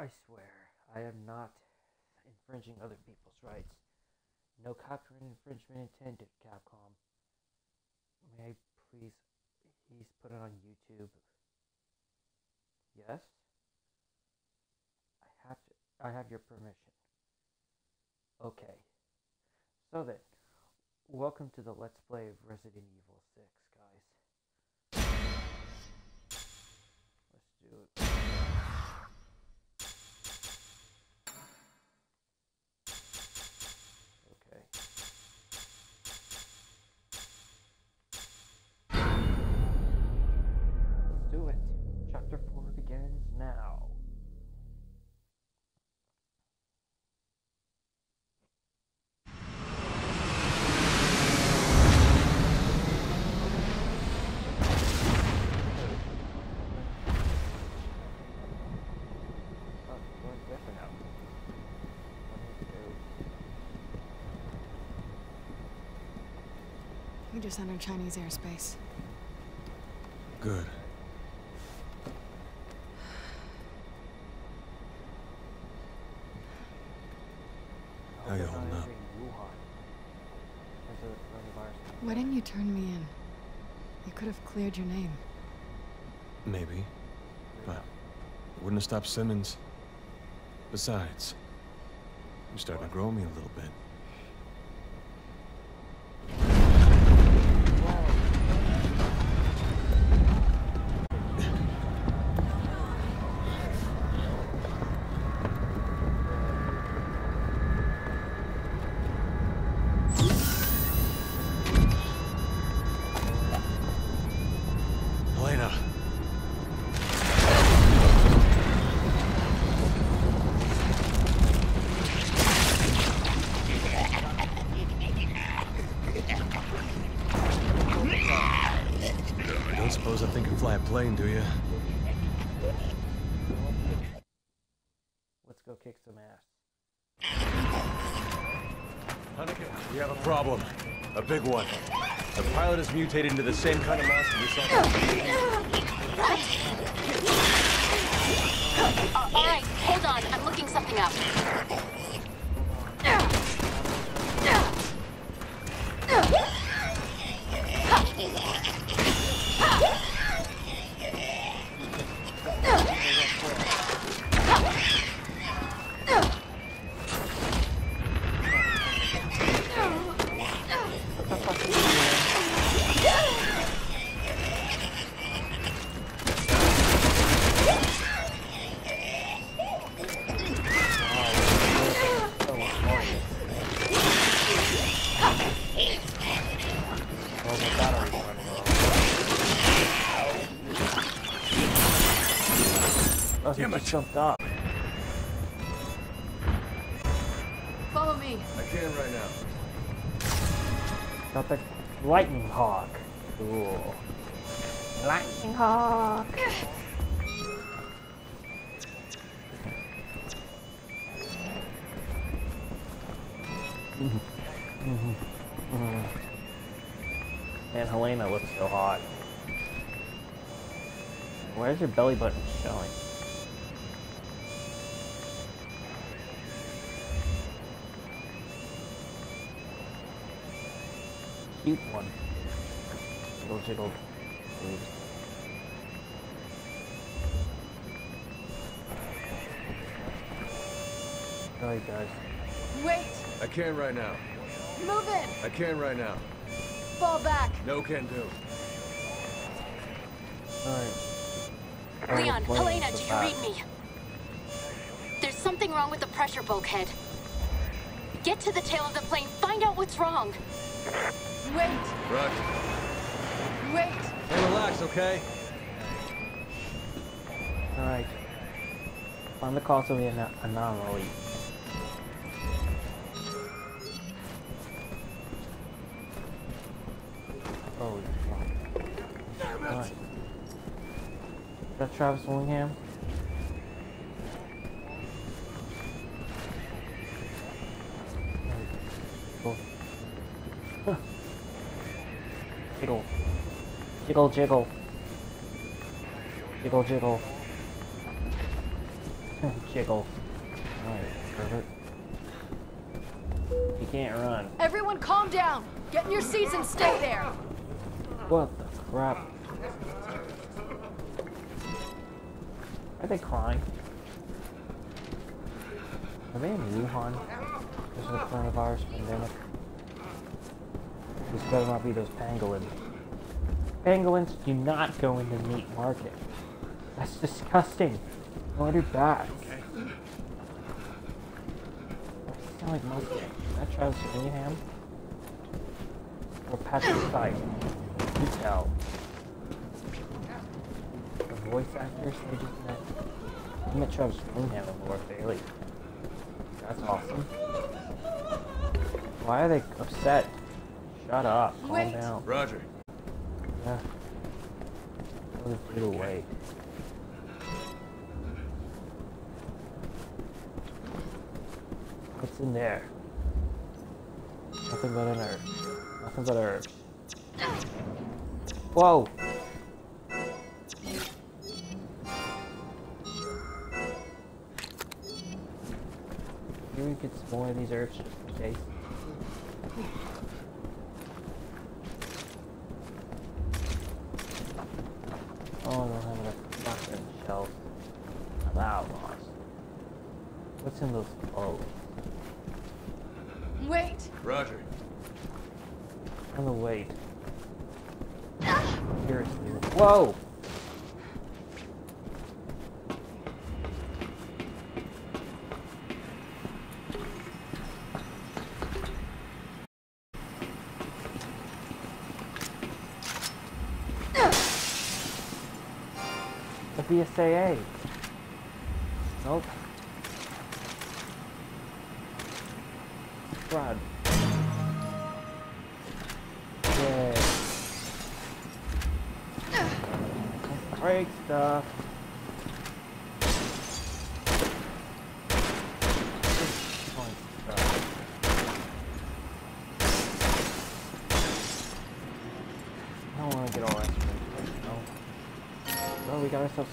I swear, I am not infringing other people's rights. No copyright infringement intended, Capcom. May I please, please put it on YouTube? Yes? I have to, I have your permission. Okay. So then, welcome to the Let's Play of Resident Evil 6, guys. Let's do it. We just entered Chinese airspace. Good. How you holding up? entering Wuhan. Because of the coronavirus. Why didn't you turn me in? You could have cleared your name. Maybe. But it wouldn't have stopped Simmons. Besides, you're starting to grow me a little bit. Plane, do you? Let's go kick some ass. Hunnigan, we have a problem. A big one. The pilot has mutated into the same kind of monster we saw. Uh, all right, hold on. I'm looking something up. Jumped up. Follow me. I can right now. Got the lightning hawk. Cool. Lightning hawk. Man, Helena looks so hot. Where's your belly button showing? Cute one. Jiggle jiggle. Dude. Oh, he does. Wait! I can right now. Move in! I can right now. Fall back! No can do. Alright. Leon, Helena, do you back. read me? There's something wrong with the pressure bulkhead. Get to the tail of the plane, find out what's wrong. Wait! Roger. Wait! Hey, relax, okay? Alright. Find the cause of the ano- anomaly. Holy fuck. Alright. Is that Travis Willingham? Cool. Jiggle. Jiggle, jiggle. Jiggle, jiggle. Jiggle. Alright, pervert. You can't run. Everyone calm down. Get in your seats and stay there. Crap? Are they crying? Are they in Wuhan? Of the coronavirus pandemic? This better not be those pangolins. Pangolins do not go in the meat market. That's disgusting. Nor do bats. I sound like Mustang. Is that Travis Willingham? Or Patrick Stipe? You tell. The voice actors they just met. I met Travis Willingham and Laura Bailey. That's awesome. Why are they upset? Shut up. Calm Wait. down. Roger. Yeah. What is it away? What's in there? Nothing but an herb. Nothing but herbs. Whoa! Get some more of these herbs just in case. Oh, I don't have enough fucking shells. I'm out lost. What's in those? Oh, Wait. Roger. on the wait. Ah! Seriously. Whoa! BSAA. Nope.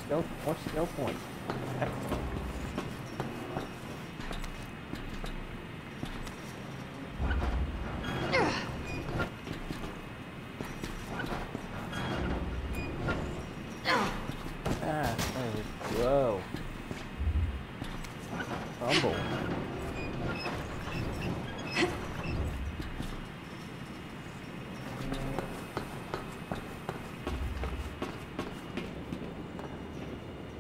Got ourselves skill, more skill points. Excellent. Ah, there we go. Rumble.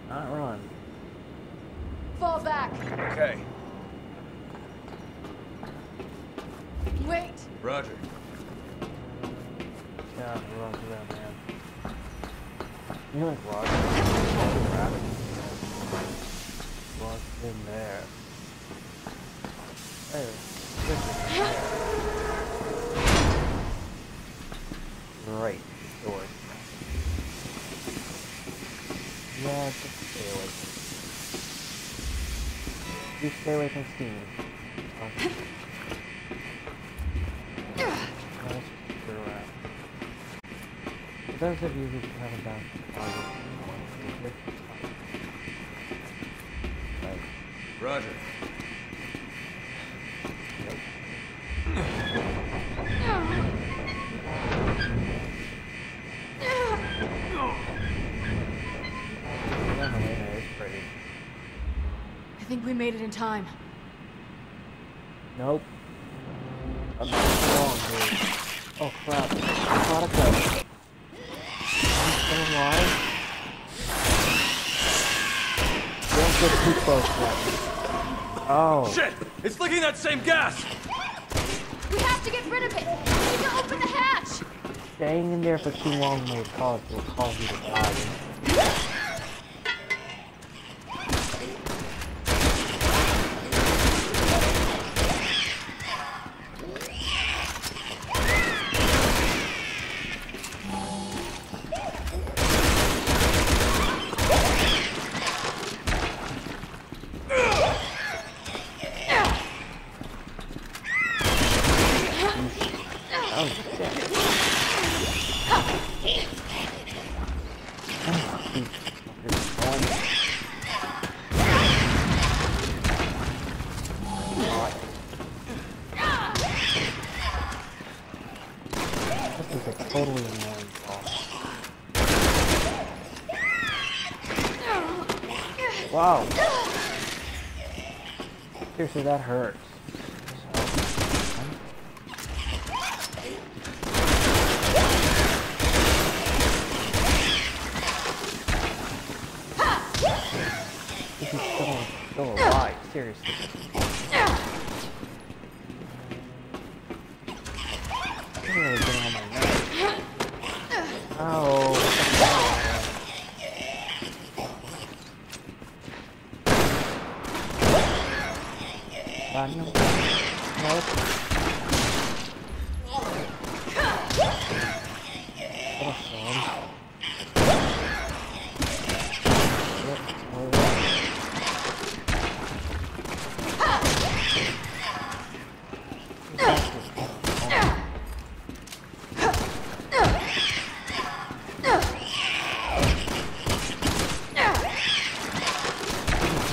Not run. Fall back. Okay. Wait. Roger. Yeah, run to that man. You know, like Roger. Rabbit. What's in there? Hey, this is there. Great story. Yeah, just stay away. You stay away from Steam. Oh. Let's screw around. For those of you who haven't done August, Roger. yeah, Helena is pretty. I think we made it in time. Nope. I'm wrong, dude. Oh crap. Nautico. I'm alive? Don't get too close yet. Oh. Shit! It's leaking that same gas! We have to get rid of it. We need to open the hatch. Staying in there for too long may cause will cause you to die. Oh shit. Oh, Wow. Seriously, that hurts. This is still, still alive, seriously. I'm really getting on my nerves. Ow. Daniel? Nope. Awesome. Yep, alright.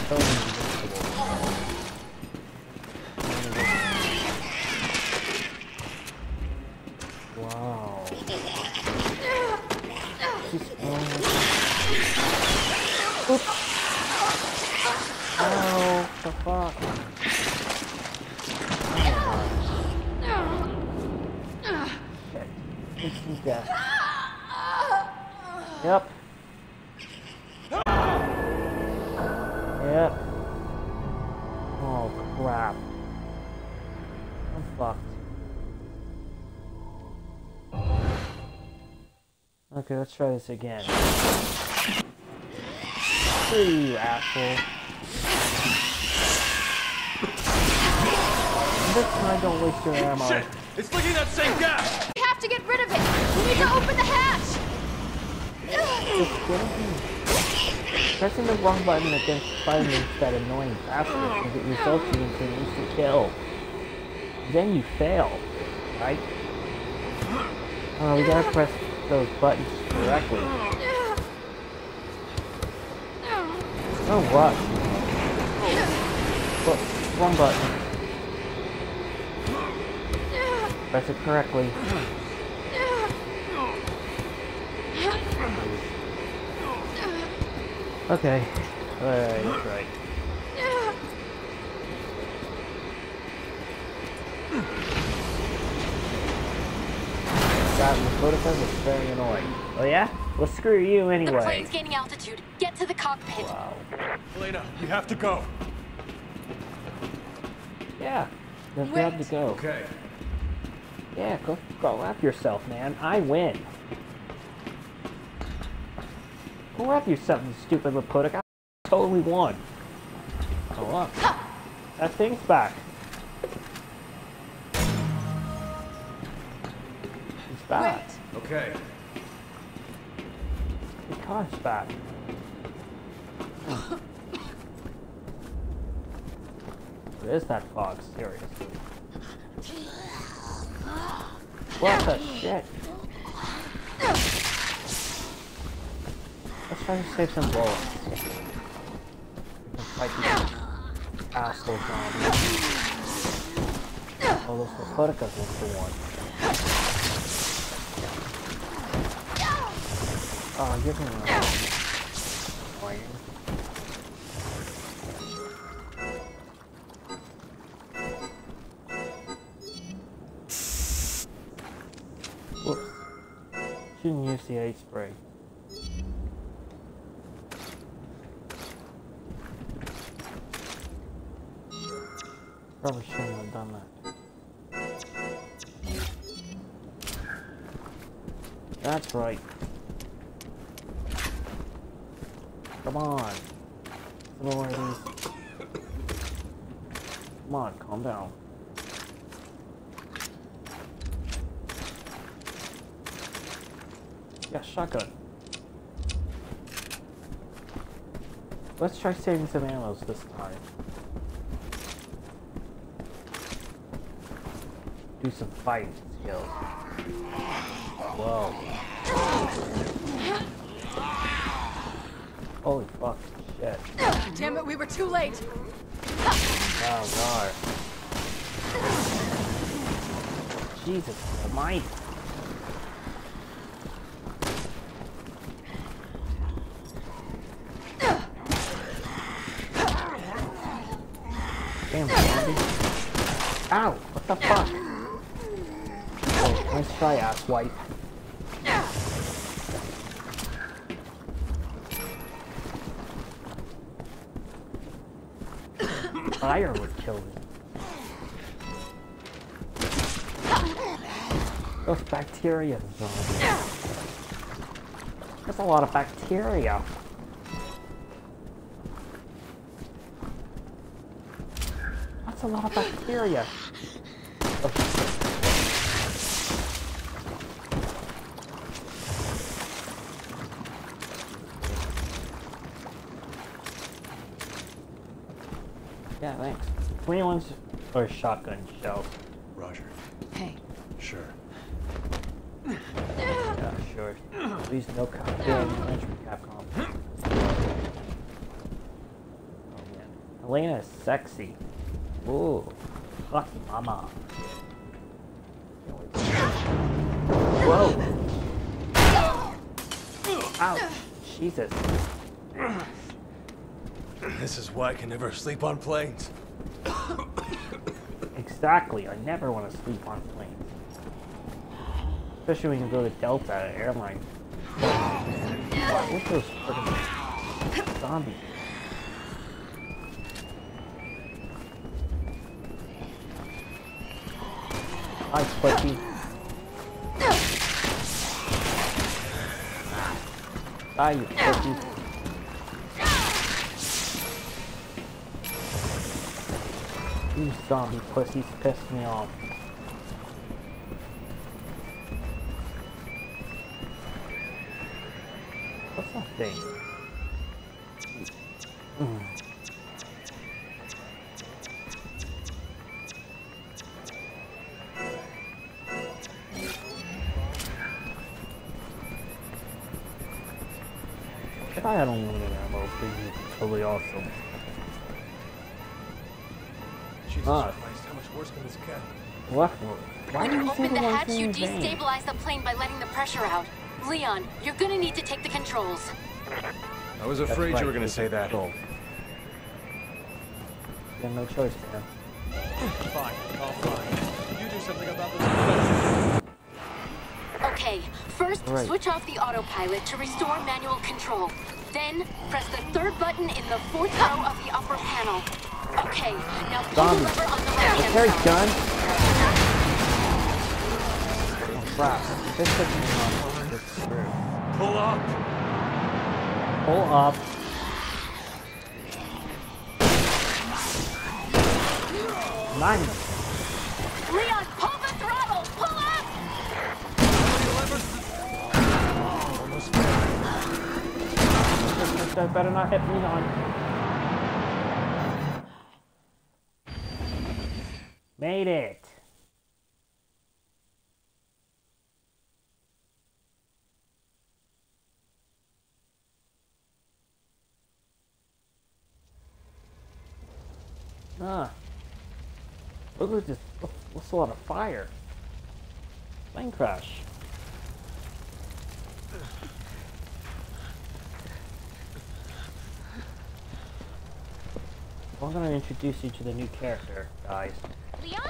So invincible. Wow. She's going Oops. Ow, the fuck? Shit. Instant death. Yep. Yep. Oh crap. Okay, let's try this again. Screw you, asshole. This time, don't waste your ammo. Shit! It's leaking that same gas! We have to get rid of it! We need to open the hatch! Just kidding me. Pressing the wrong button against Spider-Man's that annoying bastard and it results you into an instant kill. Then you fail, right? Oh, we gotta press those buttons correctly. Oh, what? Wrong button. Press it correctly. Okay. Alright, right. That Lakota is very annoying. Oh yeah? Well screw you anyway. The plane's gaining altitude. Get to the cockpit. Wow. Elena, we have to go. Yeah. Then we have to go. Okay. Yeah, go go wrap yourself, man. I win. Go wrap yourself, you stupid Lakota. I totally won. Oh look. That thing's back. It's back. Okay. The car's back. What is that fog? Seriously. What the shit? Let's try to save some bullets. Fight these asshole zombies. Oh, those Lakoticas was the one. Oh, you're gonna annoying. Whoops. Shouldn't use the aid spray. Probably shouldn't have done that. That's right. Come on. More of. Come on, calm down. Yeah, shotgun. Let's try saving some ammo this time. Do some fighting skills. Whoa. Holy Damn it, we were too late. Oh god. Jesus almighty. A lot of bacteria. That's a lot of bacteria. Yeah, thanks. 21's or shotgun shell. Roger. Hey, Sure. Yeah, sure. Please no from Capcom. Oh. Elena is sexy. Ooh. Hot mama. Can't wait to- Whoa! Jesus. This is why I can never sleep on planes. Exactly. I never want to sleep on planes. Especially when you go to Delta Airline. What? What's those friggin' zombies? Hi, Pussy. Die, you pussy. You zombie pussies piss me off. What's that thing? Mm. If I had unlimited ammo, it'd be totally awesome. Jesus Ah. Christ, how much worse can this get? What? Why When you you open the the hatch, you destabilize the plane by letting the pressure out. Leon, you're controls. I was afraid right, you were going to say that. control. You have no choice, man. Fine, I'll fine. You do something about this. Okay, first Right. switch off the autopilot to restore manual control. Then press the third button in the fourth row of the upper panel. Okay, now pull the lever on the right The hand carry side. gun? Oh crap. This doesn't run. This is true. Pull up! Pull up. Nine. Leon, pull the throttle! Pull up! That better not hit me on. Made it. Ah. Look at this. What's a lot of fire? Plane crash. I'm gonna introduce you to the new character, guys. Leon?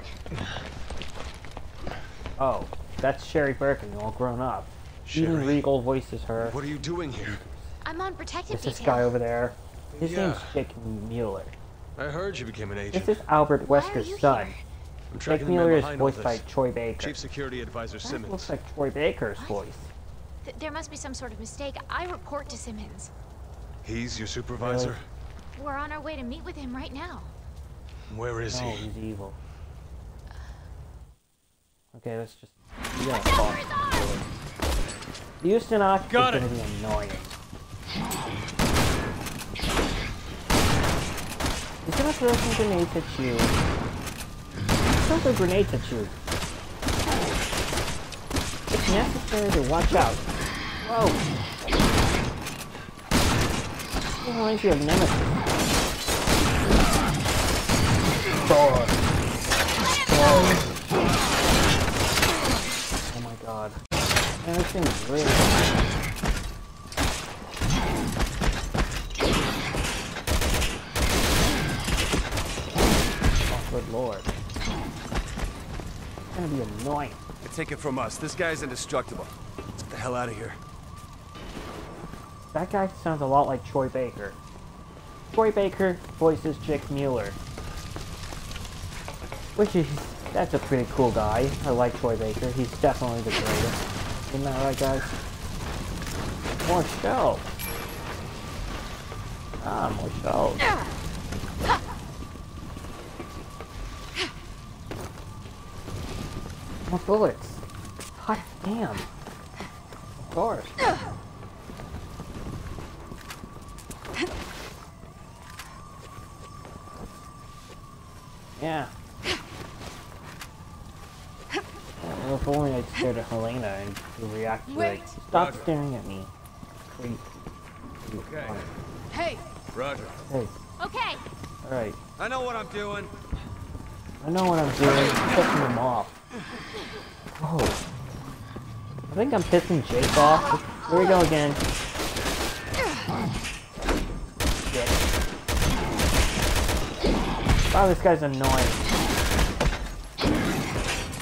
Oh, that's Sherry Birkin, all grown up. Sherry? Even Sherry? Riegel voices her. What are you doing here? I'm on protective There's this detail. guy over there. His Yeah. name's Jake Muller. I heard you became an agent. This is Albert Why Wesker's son. here? I'm Jake the Muller is voiced by. Troy Baker. Chief Security Advisor That Simmons. looks like Troy Baker's What? voice. Th- there must be some sort of mistake. I report to Simmons. He's your supervisor? We're on our way to meet with him right now. Where is No, he? Oh, he's evil. Okay, let's just. We gotta talk. really. Ustanak Got is it. gonna be annoying. He's gonna throw some grenades at you. Throw some grenades at you. It's necessary to watch out. Whoa! He reminds you of Nemesis. Thor. Thor. Oh my god. Man, this thing is really... Oh, good lord. Gonna be annoying. Take it from us. This guy's indestructible. Let's get the hell out of here. That guy sounds a lot like Troy Baker. Troy Baker voices Jake Muller. Which is, that's a pretty cool guy. I like Troy Baker. He's definitely the greatest. Isn't that right, guys? More show. Ah, more show. More bullets. Hot damn. Of course. Yeah. Well, if only I'd stared at Helena and she reacted like, stop Roger. staring at me. Creep. Okay. Hey, Roger. Hey, Okay. alright. I know what I'm doing. I know what I'm doing. I'm pissing them off. Oh. I think I'm pissing Jake off. Here we go again. Shit. Wow, this guy's annoying.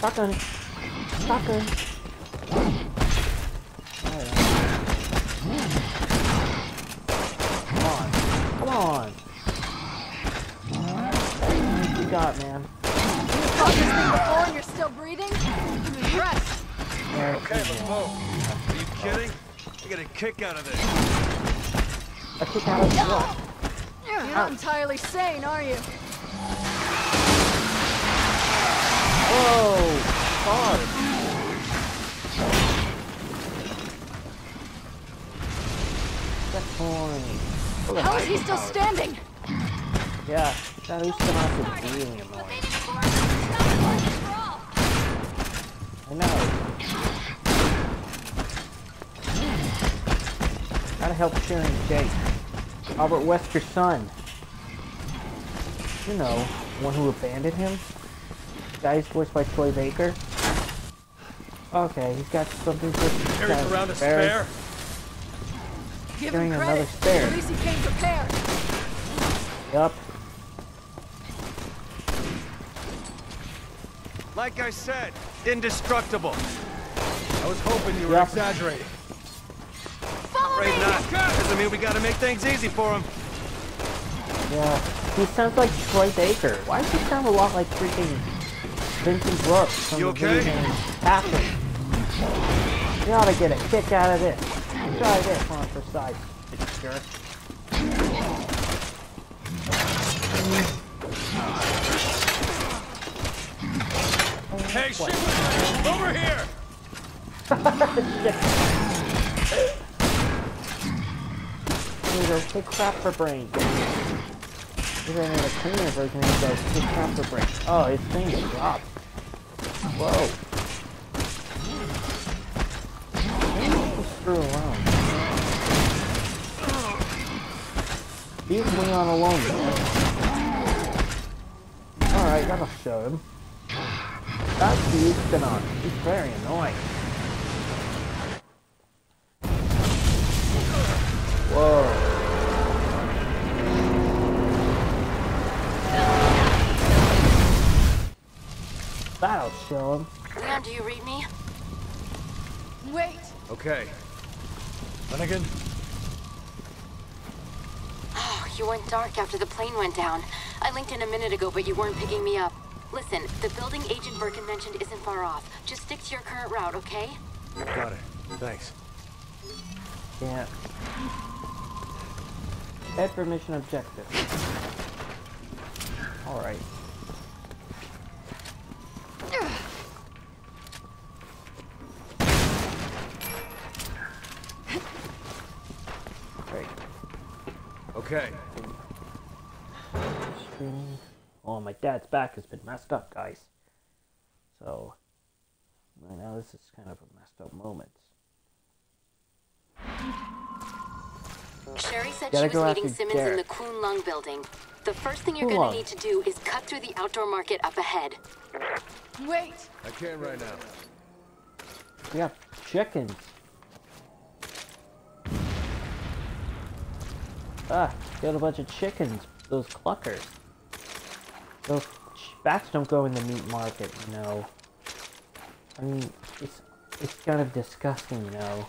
Shotgun. Shotgun. Alright. Come on. Come on. What you got, man? caught this thing before and you're still breathing? I'm impressed. There, Okay, let's move. Are you kidding? I get a kick out of this. A kick out of what? You're not entirely sane, are you? Whoa! Fuck! Checkpoint. Look at How is he still standing? Yeah, that used to not be really annoying. I know. Gotta help Sharon Jake. Albert Wesker's son. You know, one who abandoned him. Guy's voiced by Troy Baker. Okay, he's got something for Carries around a spare. Give Carrying him another credit. spare. At least he came prepared. Yup. Like I said, indestructible. I was hoping you were Yep. exaggerating. Afraid not. Doesn't mean we gotta make things easy for him. Yeah. He sounds like Troy Baker. Why does he sound a lot like freaking Vincent Brooks from You the okay? game Passion? You ought to get a kick out of this. Try this on for size, jerk. Hey, shit! Over here! Here goes crap for. If I a cleaner version, it goes crap for. Oh, his thing dropped. Whoa. Screw around. He's Leon alone. Alright, that'll show him. That's the Ustanak. He's very annoying. That'll show him. Leon, do you read me? Wait! Okay. Hunnigan? Oh, you went dark after the plane went down. I linked in a minute ago, but you weren't picking me up. Listen, the building Agent Birkin mentioned isn't far off. Just stick to your current route, okay? Got it. Thanks. Can't. Head for mission objective. Alright. Great. Okay. Streaming. Oh, my dad's back has been messed up, guys. So, right now this is kind of a messed up moment. Sherry said Gotta she was meeting after Simmons in the Derek. Kun Lung building. The first thing you're Kun gonna Lung. need to do is cut through the outdoor market up ahead. Wait! I can't right now. We have chickens. Ah, got a bunch of chickens. Those cluckers. Those bats don't go in the meat market, you know. I mean, it's it's kind of disgusting, you know.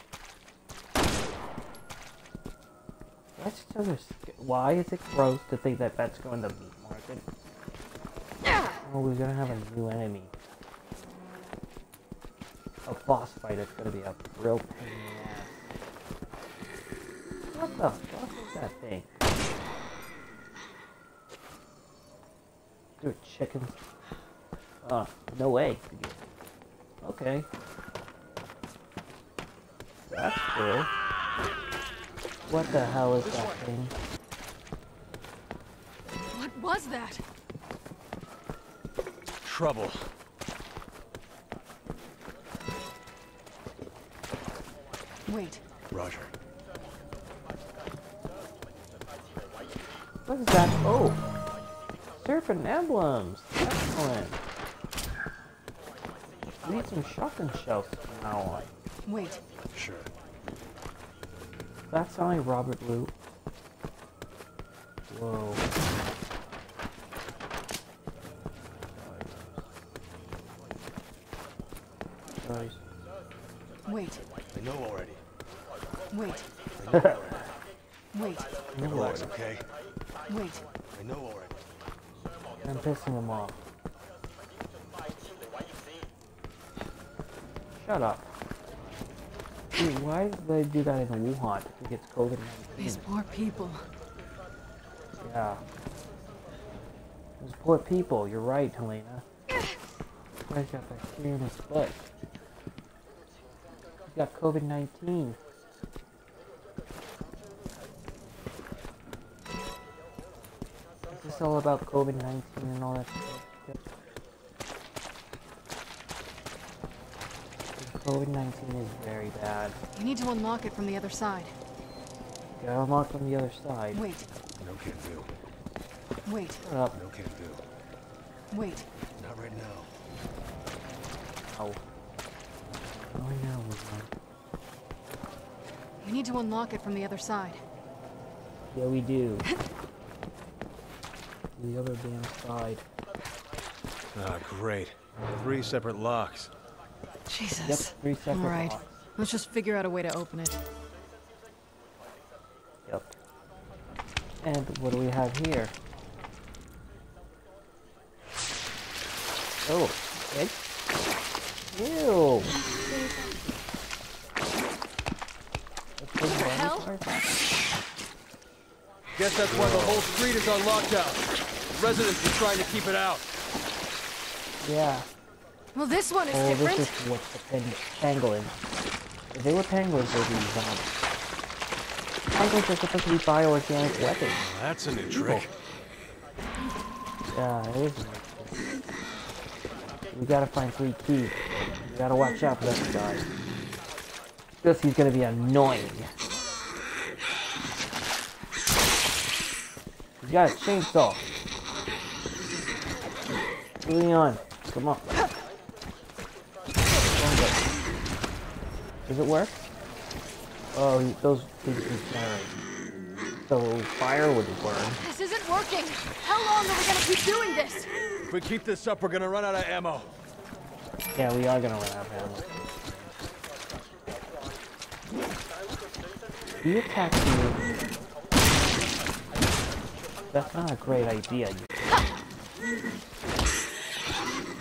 That's so Why is it gross to think that bats going to the meat market? Oh, we're gonna have a new enemy. A boss fight is gonna be a real pain in. What the fuck is that thing? They're chickens. Uh, no way. Okay. That's cool. What the hell is that thing? What was that? Trouble. Wait, Roger. Is that? Oh! Serpent emblems! Excellent! We need some shotgun shells from now on. wait. Sure. That's only Robert Loot. Whoa. Guys. Wait, I know already. wait, I know already. wait, Relax, okay? wait. I know already. I'm pissing them off. Shut up. Dude, why did they do that in Wuhan? It gets COVID 19. These poor people. Yeah. Those poor people, you're right, Helena. Guy's got that bacteria in his foot. He's got COVID 19. Is this all about COVID 19 and all that stuff? COVID 19 is very bad. You need to unlock it from the other side. You gotta unlock from the other side. Wait, No can do. wait, Shut up. No can do. wait. Not right now. Ow. Oh, I know, Wuhan. You need to unlock it from the other side. Yeah, we do. the other damn side. Ah, great. Three separate locks. Jesus. Yep, three separate All right. locks. Let's just figure out a way to open it. Yep. And what do we have here? Oh, egg? Ew. What the hell? Guess that's why the whole street is on lockdown. The residents are trying to keep it out. Yeah. Well, this one is Oh, different. this is what's the pen- pangolin. If they were penguins, they'd be zombies. Penguins are supposed to be bioorganic weapons. Oh, that's a new trick. Yeah, it is. We gotta find three keys. We gotta watch out for this guy. This he's gonna be annoying. You got a chainsaw. Leon, come on. Does it work? Oh, those things regenerate. So fire would burn. This isn't working. How long are we gonna keep doing this? If we keep this up, we're gonna run out of ammo. Yeah, we are gonna run out of ammo. He attacks you. That's not a great idea.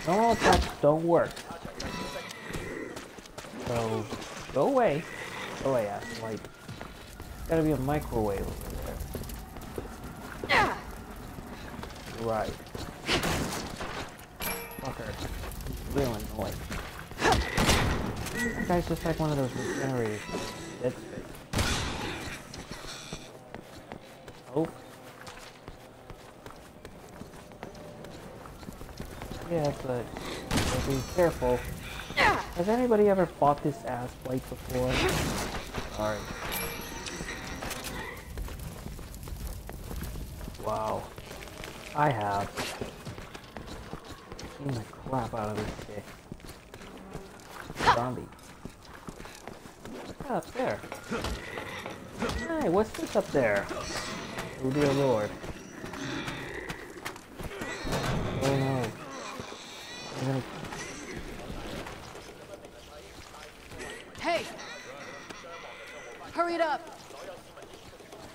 Normal attacks don't work. So, go away. Oh, go away, Light. Gotta be a microwave over there. Right. Fucker. Real annoying. That guy's just like one of those regenerators. Dead Space. Oh. Yeah, but be careful. Has anybody ever fought this ass fight before? Sorry. Wow. I have. Seen the crap out of this dick. Zombie. What's up there? Hey, what's this up there? Oh dear lord. Oh no. I'm gonna...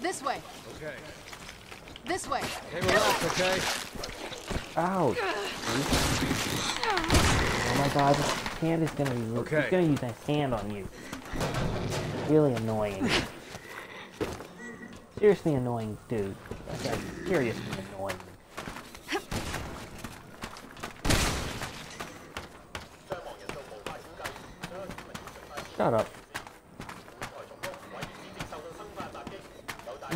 This way. Okay. This way. Hey, relax, okay? Ouch. Oh my god, this hand is gonna be. Okay. He's gonna use a hand on you. Really annoying. Seriously annoying, dude. That seriously annoying. Shut up.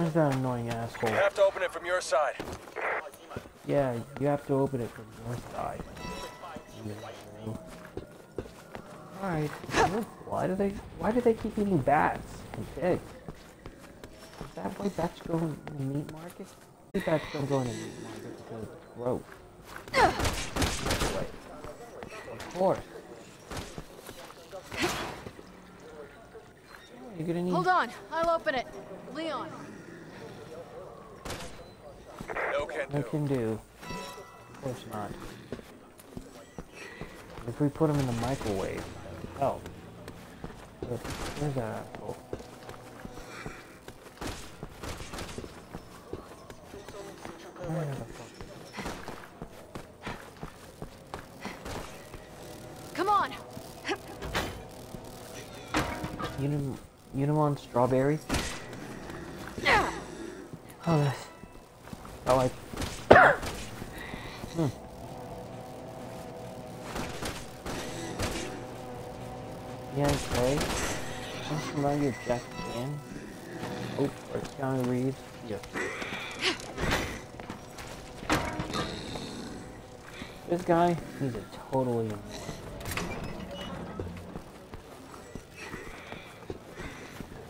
Where's that annoying asshole? You have to open it from your side. Yeah, you have to open it from your side. You know. Alright. Why do they why do they keep eating bats and pigs? Is that why bats go in the meat market? I think bats don't go in the meat market because it's gross. Of course. You're gonna need Hold on. I'll open it. Leon. No can No do. can do. Of course not. If we put them in the microwave, oh. Where's that asshole? Where the fuck? Come on. Unim Unimon strawberry? Oh, this. I like. hmm. Yeah, okay. I'm familiar with Jack Chan. Oh, or Keanu Reeves. Yeah. This guy, he's a totally.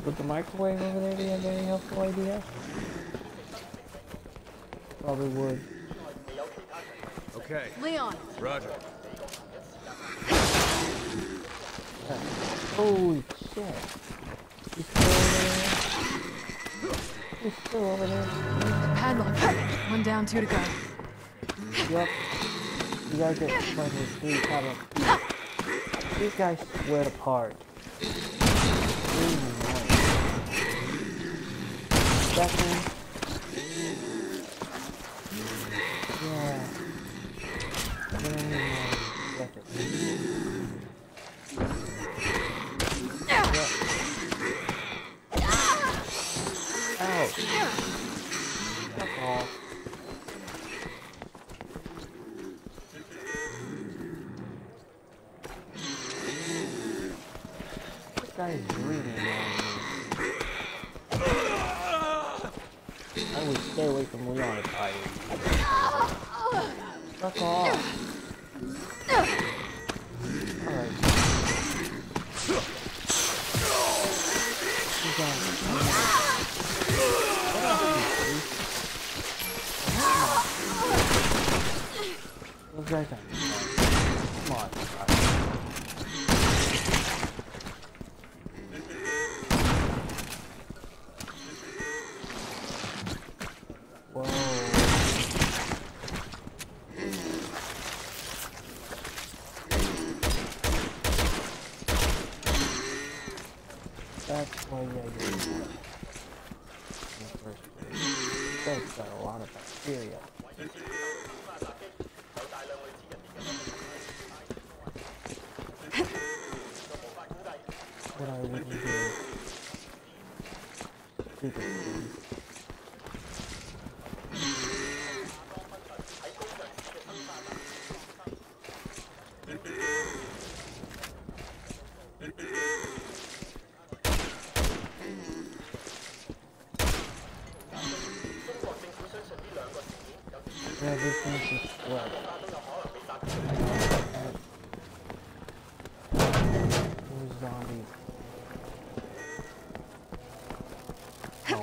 Would the microwave over there be a very helpful idea? Probably would. Okay. Leon. Roger. Holy shit. He's still over there. He's still over there. Padlock. One down, two to go. Yep. You gotta get fucking three problem. These guys split apart. Really annoying. Second.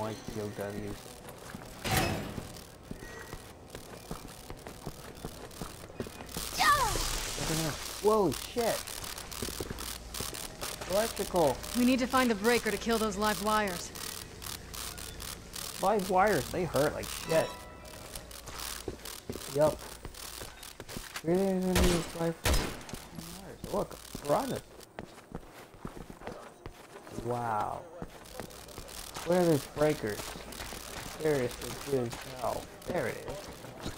Like POWs. Whoa, shit! Electrical! We need to find the breaker to kill those live wires. Live wires, they hurt like shit. Yup. Really gonna be live wires. Look, piranhas. Wow. Where are those breakers? seriously, dude. No. There it is.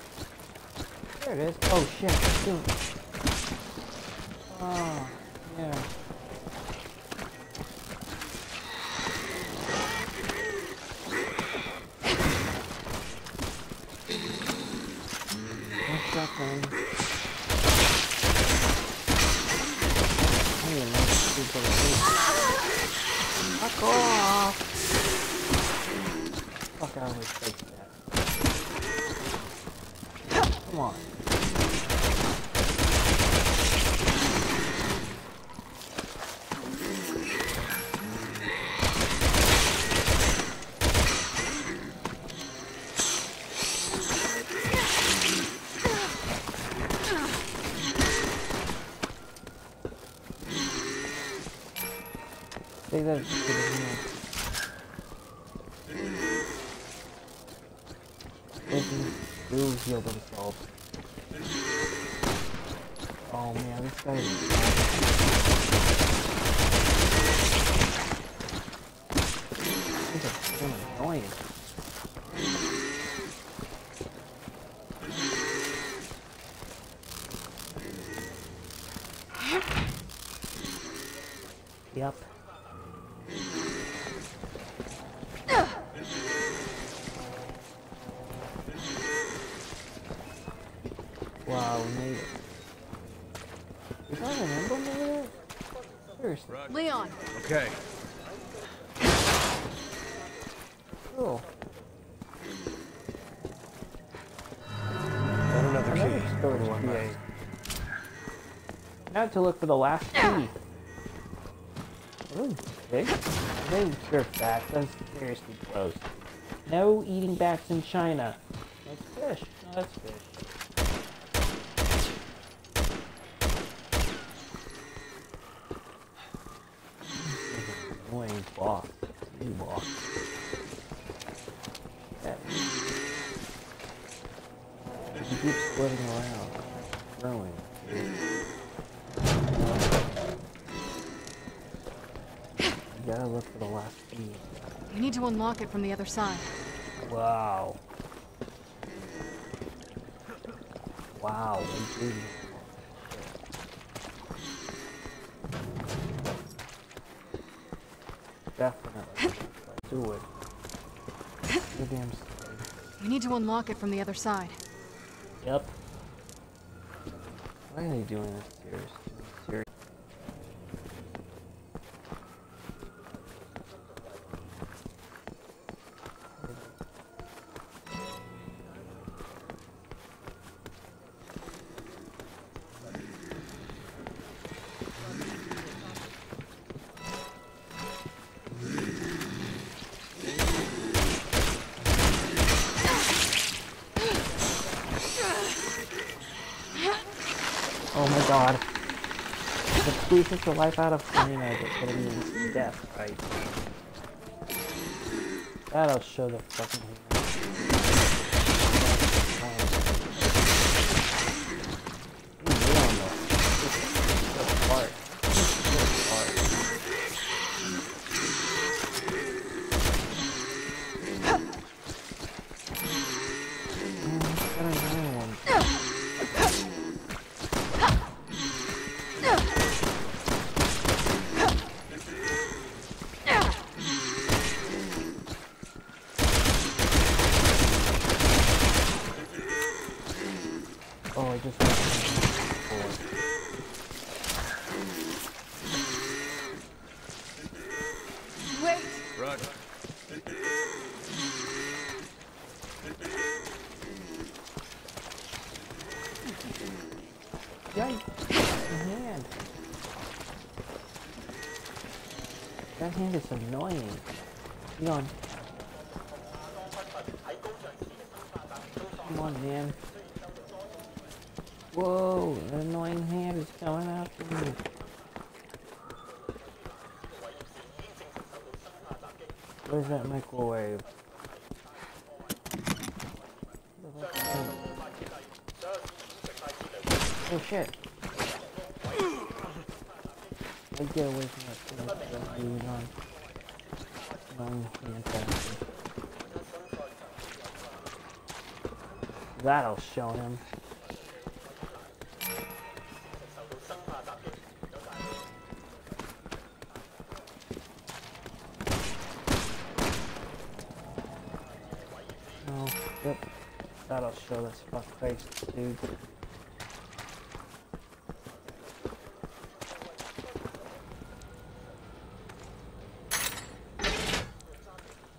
There it is. Oh shit. Dude. Oh, ah, yeah. Okay. cool. Got another Another key. storage One key. Now to look for the last key. Ooh, big. They serve bats. That's seriously gross. No eating bats in China. That's fish. No, that's fish. Boss. New boss. Yeah. He keeps splitting around. Growing. You gotta look for the last key. you need to unlock it from the other side. Wow. Wow, they You need to unlock it from the other side. Yep. Why are they doing this seriously? Squeezes the life out of Selena, but it means death, right? That'll show the fucking hand is annoying. Leon. Come on, man. Whoa, an annoying hand is coming after me. Where's that microwave? Oh shit. I get away from that thing that's being on. On hand factory. That'll show him. Oh, yep. That'll show this fuckface dude.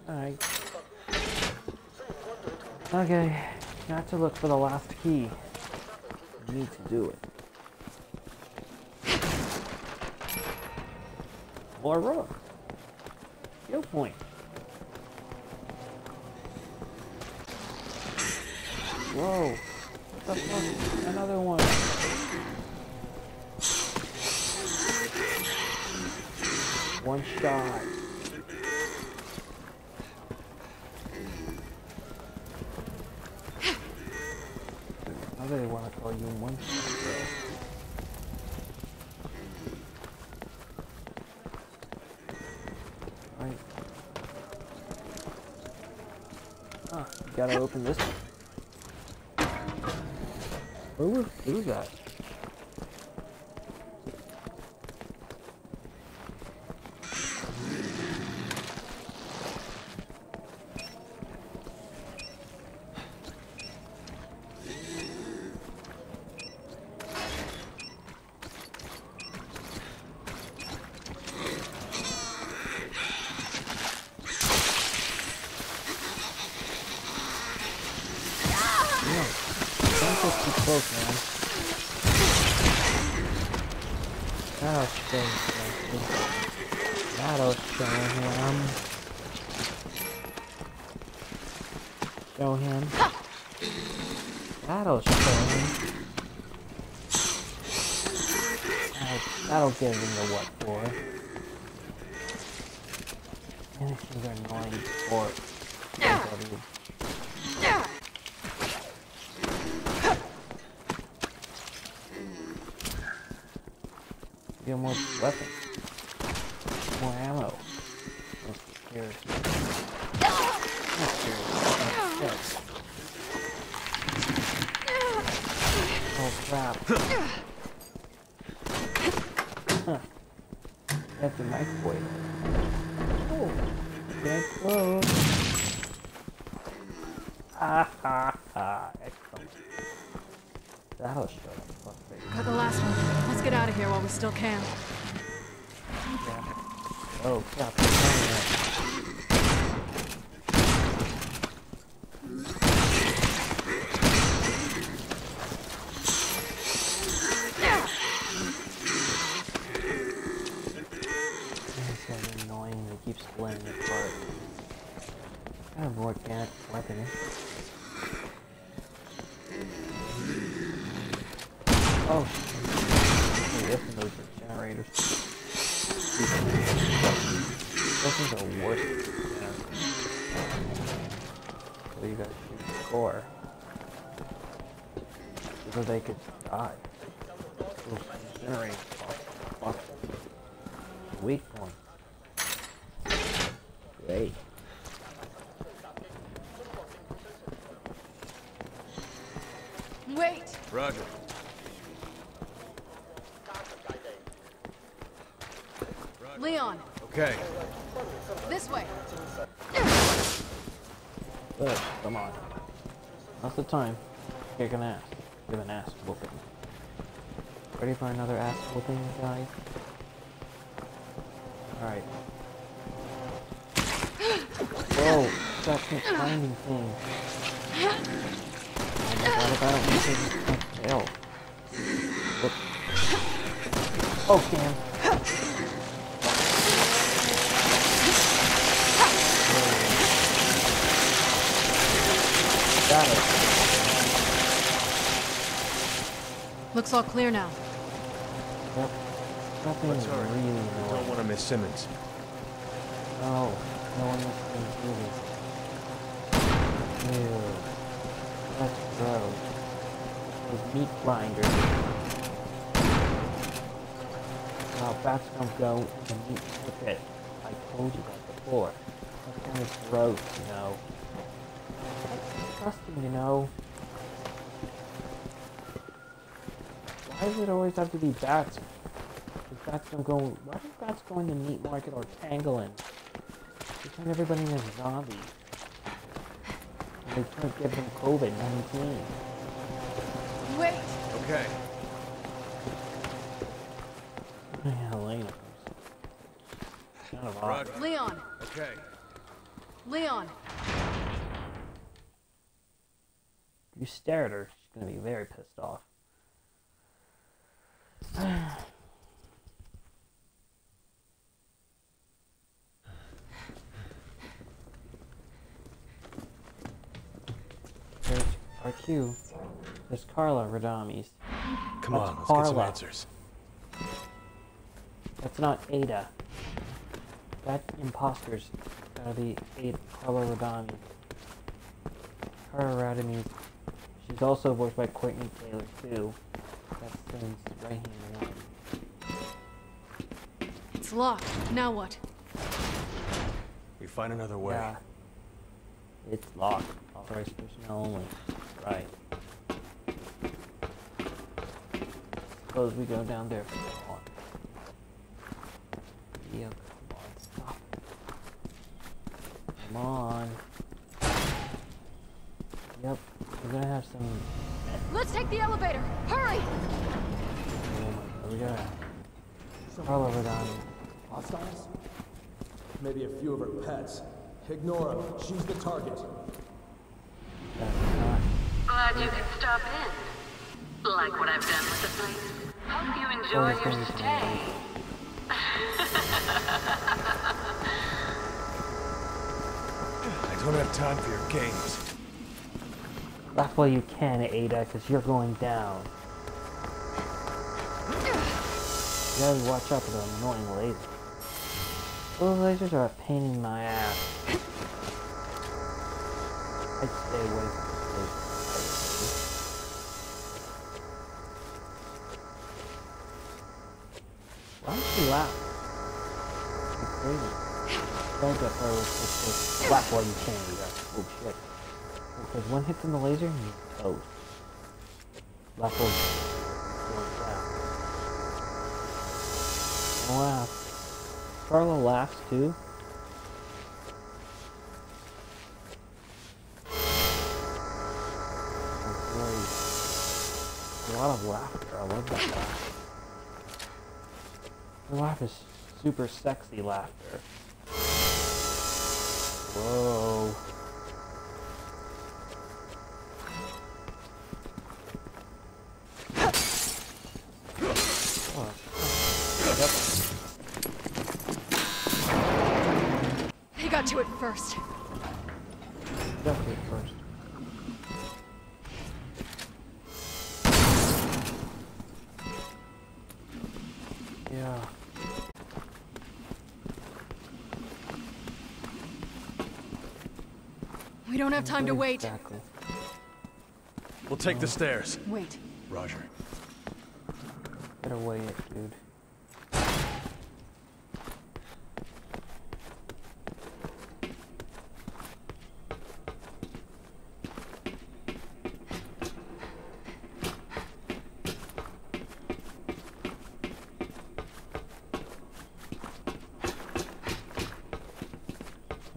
Alright. Okay, got to look for the last key. Need to do it. More rook. Skill point. Whoa. What the fuck? Another one. One shot. I really want to call you one shot, bro. Right. Ah, you gotta open this one. Who, who's that? No. Don't get too close, man. That'll show him. That'll show him. Show him. That'll show him. Him the what So they could die. Those generators fuck. fuck. Weak one. Great. Wait! Roger. Leon, Okay. this way. Good, come on. Now's the time. Kick an ass. Give an ass whooping. Ready for another ass whooping, guys? Alright. Whoa! Oh god, if I fail. Whoop. Oh, Cam. Looks all clear now. Yep. Nothing What's her? really I don't want to miss Simmons. No, no one else can do this. Ew. That's gross. Those meat grinders. Now bats don't go and meat with it. I told you that before. That's kind of gross, you know. That's disgusting, you know. Why does it always have to be bats? If bats don't go. Why do bats go into meat market or pangolin? They turn everybody into zombies. And they can't give them COVID 19. Wait! Okay. Yeah, Elena. Kind of odd. Roger. Leon! Okay. Leon! If you stare at her, she's gonna be very pissed off. There's our cue. There's Carla Radames. Come That's on, let's get some answers. That's not Ada. That imposter's gotta be Ada Carla Radami. Carla Radami. She's also voiced by Courtenay Taylor too. That's Simmons' right hand woman. It's locked. Now what? We find another way. Yeah. It's locked. Authorized personnel only. Right. Suppose we go down there for the one. Yeah, come on, stop. Come on. Yep, we're gonna have some. Let's take the elevator! Hurry! Oh my god, we gotta. Carla Radani. Hostiles? Maybe a few of her pets. Ignore them. She's the target. That's not. Glad you could stop in. Like what I've done with the place. Hope you enjoy Always your stay. I don't have time for your games. Laugh while you can, Ada, because you're going down. You gotta watch out for the annoying lasers. Those lasers are a pain in my ass. I'd stay away Does she crazy. Don't get her with just laugh while you can, Ada. Oh shit. Because one hit from the laser and you're toast. Laugh while going down. Wow. Carla laughs too. That's a lot of laughter. I love that laugh. Her laugh is super sexy laughter. Whoa. Don't have time to wait. Exactly. We'll take the stairs. Wait. Roger. Better weigh it, dude.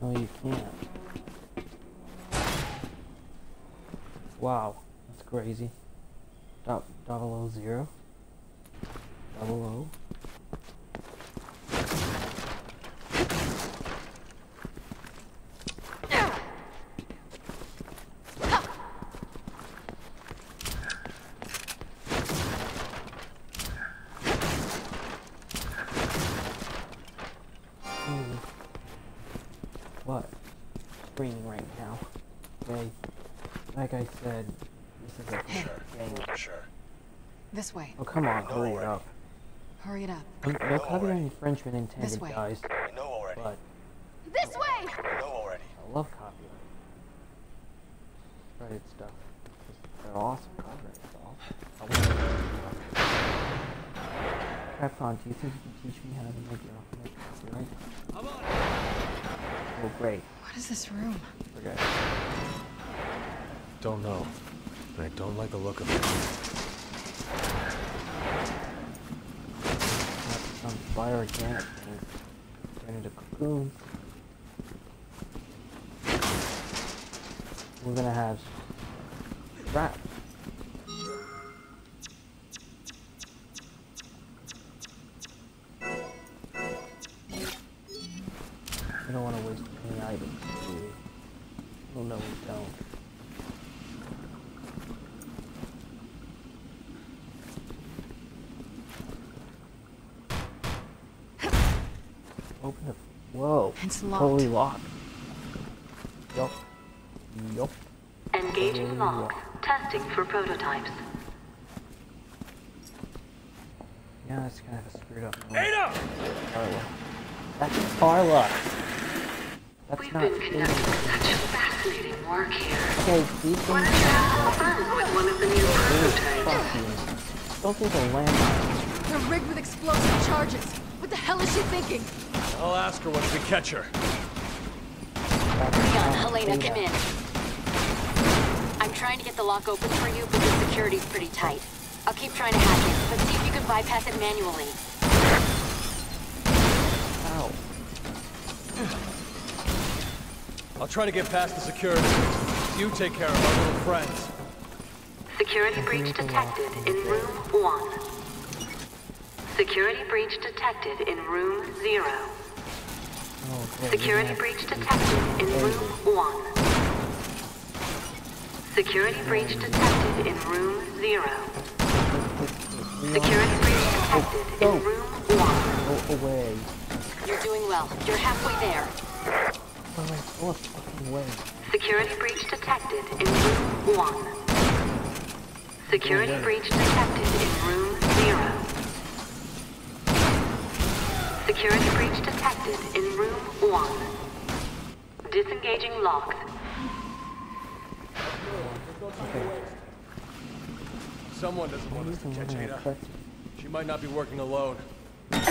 No, you can't. Wow, that's crazy. Dou- double O zero. Double O. Hmm. What? Screaming right now. Okay. Like I said, this is a Hey. game. Sure. This way. Oh come on, hurry it up. Hurry it up. Um, No copyright infringement intended, way. guys. like the look of it. On fire again. It's locked. Totally locked. Yup. Yup. Engaging logs. Testing for prototypes. Yeah, that's kind of a screwed up. noise. Ada! Carla. That's Carla. That's We've not been Ada. conducting such fascinating work here. Okay, these Why don't you have fun with one of the new really prototypes? Don't think a landmine. They're rigged with explosive charges. What the hell is she thinking? I'll ask her once we catch her. Leon, Helena, come in. I'm trying to get the lock open for you, but the security's pretty tight. I'll keep trying to hack it, but see if you can bypass it manually. Ow. I'll try to get past the security. You take care of our little friends. Security breach detected in room one. Security breach detected in room zero. Oh. Security breach detected in room one. Security breach detected in room zero. Security breach detected in room one. Go away. You're doing well. You're halfway there. A fucking way. Security breach detected in room one. Security breach detected in room zero. Security breach detected in room one. Disengaging locks. Someone doesn't want us to Reason catch Ada. She might not be working alone. That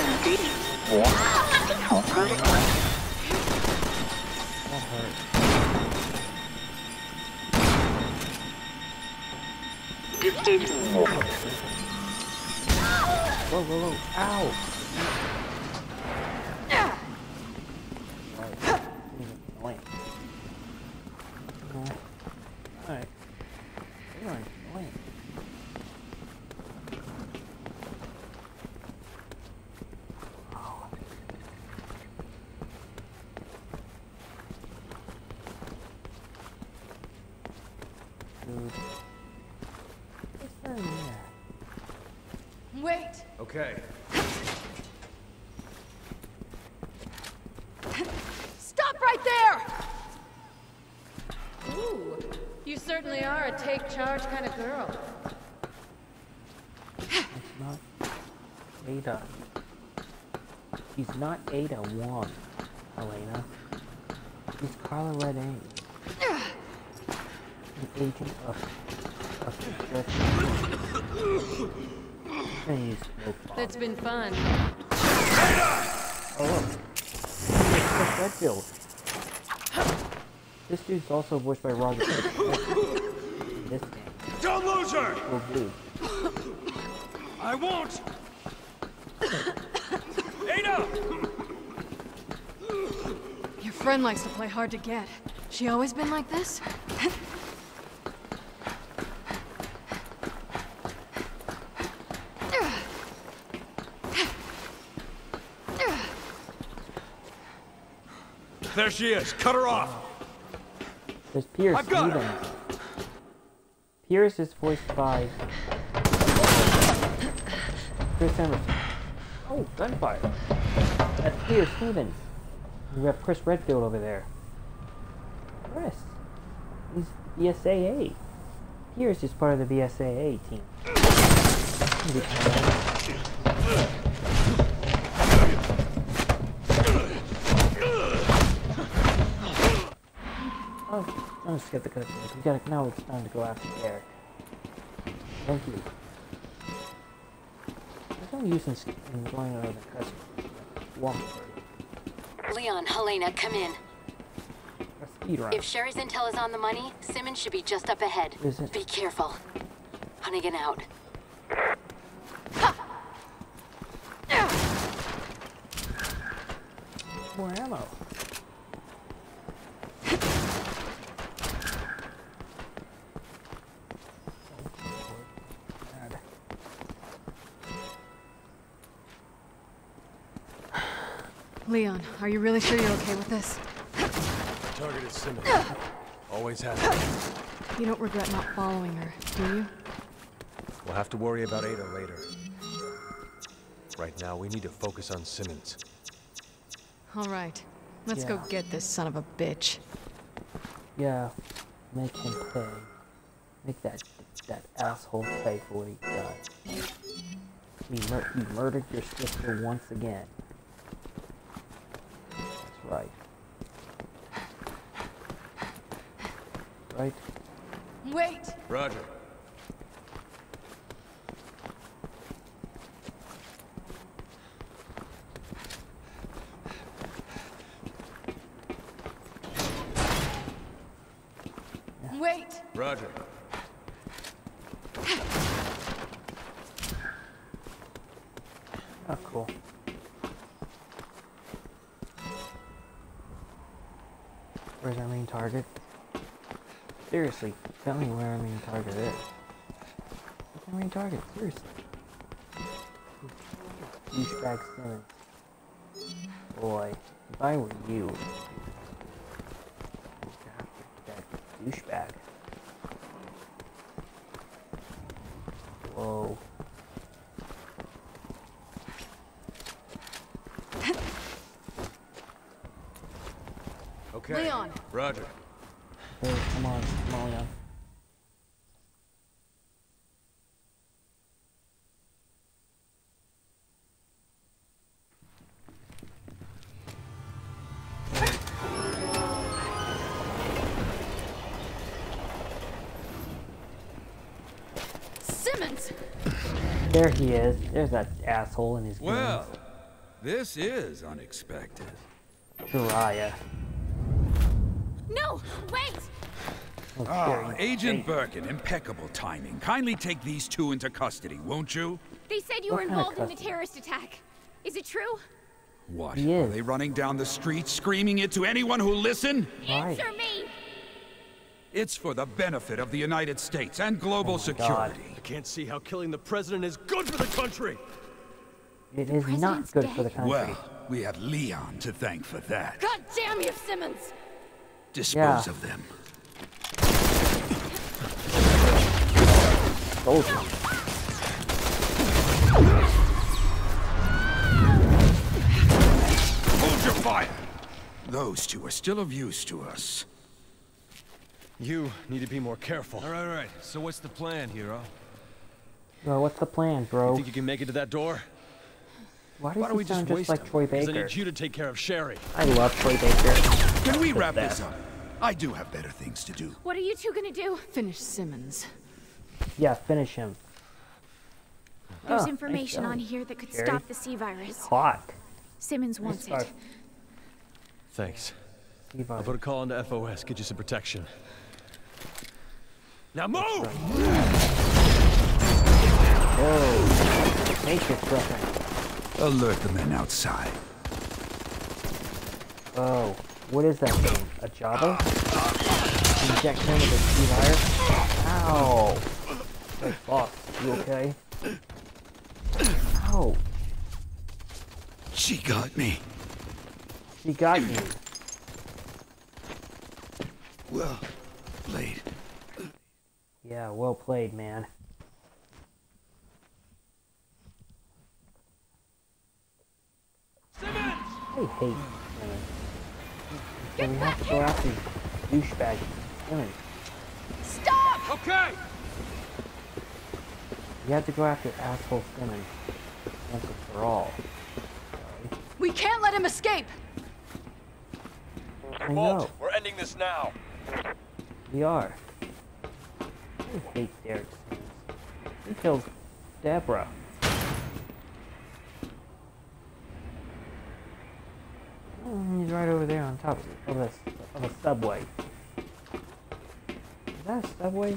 hurt. Disengaging. Whoa, whoa, whoa. Ow! Right. Ooh, you certainly are a take charge kind of girl. It's not Ada. She's not Ada Wong, Elena. She's Carla Red. An agent of of construction. And use smoke bomb. That's been fun. Oh look. It's Chris Redfield. This dude's also voiced by Roger This game Don't lose her! will do. I won't! Ada! Your friend likes to play hard to get. She always been like this? There she is. Cut her off. There's Piers I've got. Nivans. Piers is voiced by Chris Emerson. Oh, gunfire. That's Piers Nivans. We have Chris Redfield over there. Chris. He's BSAA. Piers is part of the BSAA team. I'm just get the cutscenes. We gotta now it's time to go after Derek. Thank you. There's no use in, in going over the cutscenes. Walk through. Leon, Helena, come in. A speed run. If Sherry's intel is on the money, Simmons should be just up ahead. Is it? Be careful. Hunnigan out. Are you really sure you're okay with this? Target is Simmons. Always has been. You don't regret not following her, do you? We'll have to worry about Ada later. Right now, we need to focus on Simmons. All right. Let's go get this son of a bitch. Yeah, make him pay. Make that that asshole pay for what he done. He, mur- he murdered your sister once again. That's right. Right? Wait! Roger. Wait! Roger. Oh, cool. Where's our main target? Seriously, tell me where our main target is. Our main target? Seriously. Douchebag Simmons. Boy, if I were you, that douchebag. Whoa. Okay. Leon! Roger. Hey, come on, come on, Leon. Simmons! There he is. There's that asshole in his Well, this is unexpected. Jiraiya. No! Wait! Oh, ah, Jerry. Agent Hey, Birkin, impeccable timing. Kindly take these two into custody, won't you? They said you What were involved in the terrorist attack. Is it true? What? He Are they running down the street screaming it to anyone who'll listen? Right. Answer me! It's for the benefit of the United States and global Oh my God. Security. I can't see how killing the president is good for the country. It is not president's good for the country. Well, we have Leon to thank for that. God damn you, Simmons! Dispose Yeah. of them. Told you. Hold your fire! Those two are still of use to us. You need to be more careful. All right, all right. So what's the plan, hero? Bro, what's the plan, You bro? think you can make it to that door? Why Why don't we just sound waste just like him? Troy 'Cause I Baker? need you to take care of Sherry. I love Troy Baker. Can we wrap this up? I do have better things to do. What are you two gonna do? Finish Simmons. Yeah, finish him. There's ah, nice information job. on here that could Jerry. stop the C virus. Hot. Simmons wants start. it. Thanks. Steve I'll put a call into FOS, get you some protection. Now move! Oh. Matrix reference. Alert the men outside. Oh, what is that thing? A J'avo? Inject him with a C virus? Ow! Hey, boss, you okay? Ow! She got me. She got you. Well played. Yeah, well played, man. I hate Simmons. So we have to go after douchebag Simmons. Stop! Okay! You have to go after asshole Simmons. Once and for all. We can't let him escape! I know. we're ending this now. We are. I hate Derek Simmons. He killed Deborah. He's right over there on top of a, of a subway. Is that a subway?